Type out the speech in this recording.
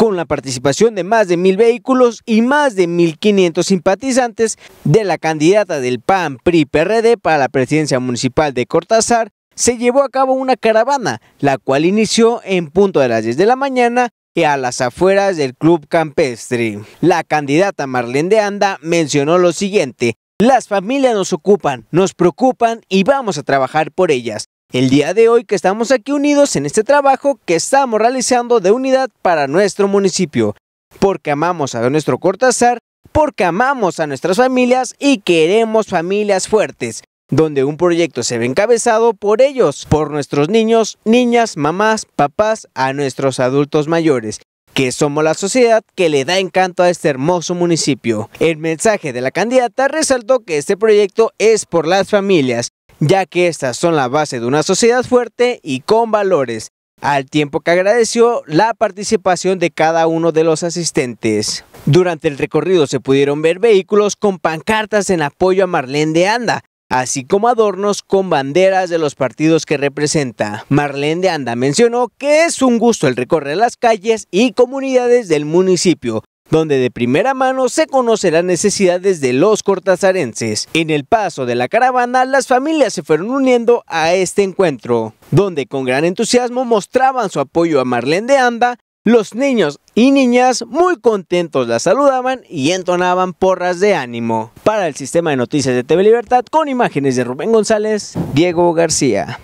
con la participación de más de mil vehículos y más de 1.500 simpatizantes de la candidata del PAN PRI PRD para la presidencia municipal de Cortázar, se llevó a cabo una caravana, la cual inició en punto de las 10 de la mañana y a las afueras del Club Campestre. La candidata Marlene de Anda mencionó lo siguiente, las familias nos ocupan, nos preocupan y vamos a trabajar por ellas. El día de hoy que estamos aquí unidos en este trabajo que estamos realizando de unidad para nuestro municipio, porque amamos a nuestro Cortázar, porque amamos a nuestras familias y queremos familias fuertes, donde un proyecto se ve encabezado por ellos, por nuestros niños, niñas, mamás, papás, a nuestros adultos mayores que somos la sociedad que le da encanto a este hermoso municipio. El mensaje de la candidata resaltó que este proyecto es por las familias, ya que estas son la base de una sociedad fuerte y con valores, al tiempo que agradeció la participación de cada uno de los asistentes. Durante el recorrido se pudieron ver vehículos con pancartas en apoyo a Marlene de Anda, así como adornos con banderas de los partidos que representa. Marlene de Anda mencionó que es un gusto el recorrer las calles y comunidades del municipio, donde de primera mano se conoce las necesidades de los cortazarenses. En el paso de la caravana, las familias se fueron uniendo a este encuentro, donde con gran entusiasmo mostraban su apoyo a Marlene de Anda, los niños y niñas muy contentos la saludaban y entonaban porras de ánimo. Para el sistema de noticias de TV Libertad, con imágenes de Rubén González, Diego García.